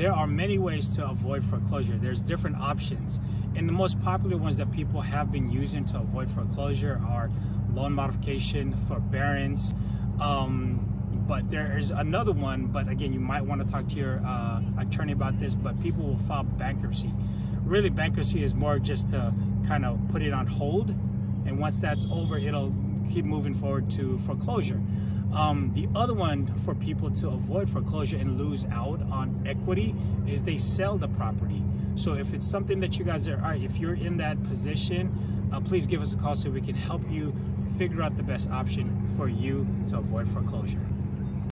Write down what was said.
there are many ways to avoid foreclosure. There's different options. And the most popular ones that people have been using to avoid foreclosure are loan modification, forbearance. Um, but there is another one, but again, you might want to talk to your uh, attorney about this, but people will file bankruptcy. Really, bankruptcy is more just to kind of put it on hold. And once that's over, it'll keep moving forward to foreclosure. Um, the other one for people to avoid foreclosure and lose out on equity is they sell the property. So if it's something that you guys are, all right, if you're in that position, uh, please give us a call so we can help you figure out the best option for you to avoid foreclosure.